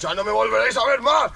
¡Ya no me volveréis a ver más!